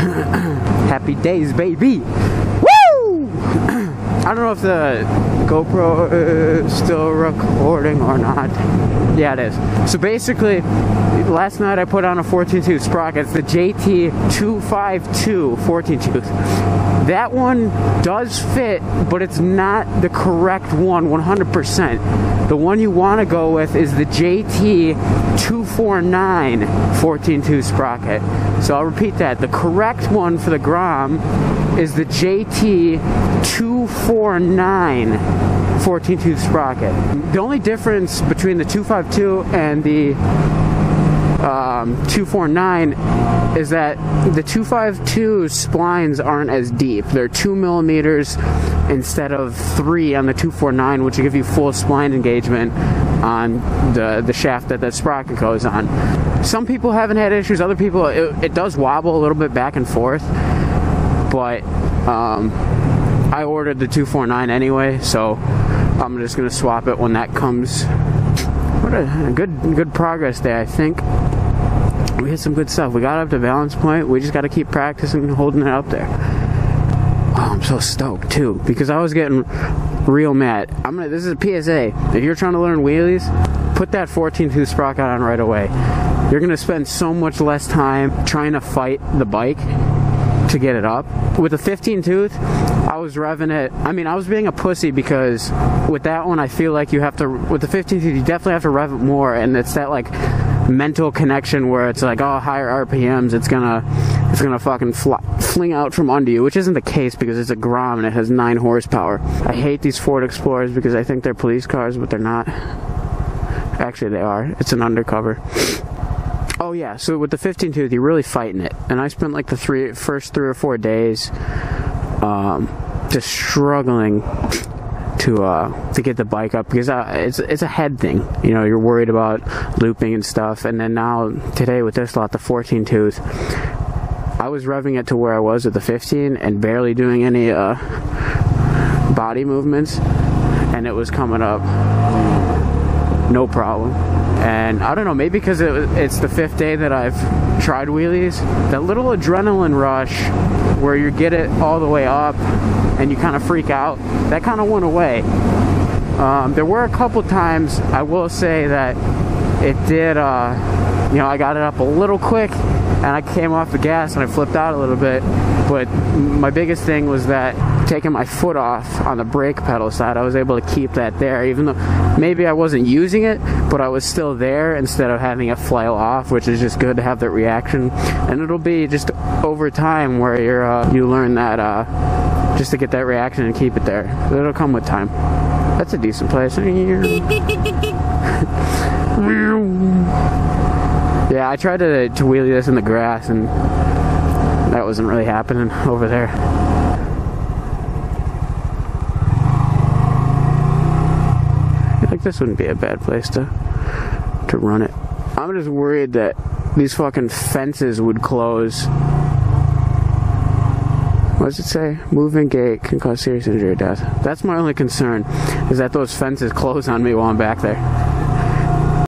Happy days, baby. Woo! I don't know if the GoPro uh, is still recording or not. Yeah, it is. So basically, last night I put on a 14 tooth sprocket. It's the JT252 14 tooth. That one does fit, but it's not the correct one 100%. The one you want to go with is the JT249 14 tooth sprocket. So I'll repeat that. The correct one for the Grom is the JT249 14 tooth sprocket. The only difference between the 252 and the um, 249 is that the 252 splines aren't as deep. They're two millimeters instead of three on the 249, which will give you full spline engagement on the the shaft that the sprocket goes on. Some people haven't had issues. Other people, it, it does wobble a little bit back and forth, but um, I ordered the 249 anyway, so I'm just gonna swap it when that comes. What a good good progress day, I think. We hit some good stuff. We got up to balance point. We just got to keep practicing holding it up there. Oh, I'm so stoked too because I was getting real mad. I'm gonna. This is a PSA. If you're trying to learn wheelies, put that 14 tooth sprocket on right away. You're gonna spend so much less time trying to fight the bike to get it up. With a 15 tooth, I was revving it. I mean, I was being a pussy because with that one, I feel like you have to. With the 15 tooth, you definitely have to rev it more, and it's that like mental connection where it's like, oh, higher RPMs, it's gonna, it's gonna fucking fly, fling out from under you, which isn't the case because it's a Grom and it has nine horsepower. I hate these Ford Explorers because I think they're police cars, but they're not. Actually, they are. It's an undercover. Oh yeah, so with the 15 tooth, you're really fighting it, and I spent like the three first three or four days, um, just struggling to uh, to get the bike up because uh, it's it's a head thing. You know, you're worried about looping and stuff, and then now today with this lot, the 14 tooth, I was revving it to where I was with the 15 and barely doing any uh, body movements, and it was coming up. No problem. And I don't know, maybe because it, it's the fifth day that I've tried wheelies, that little adrenaline rush where you get it all the way up and you kind of freak out, that kind of went away. Um, there were a couple times I will say that it did, uh, you know, I got it up a little quick and I came off the gas and I flipped out a little bit. But my biggest thing was that taking my foot off on the brake pedal side, I was able to keep that there, even though maybe I wasn't using it, but I was still there instead of having it flail off, which is just good to have that reaction. And it'll be just over time where you're uh, you learn that uh, just to get that reaction and keep it there. It'll come with time. That's a decent place. Yeah, I tried to, to wheelie this in the grass and that wasn't really happening over there. Like this wouldn't be a bad place to to run it. I'm just worried that these fucking fences would close. What does it say? Moving gate can cause serious injury or death. That's my only concern, is that those fences close on me while I'm back there.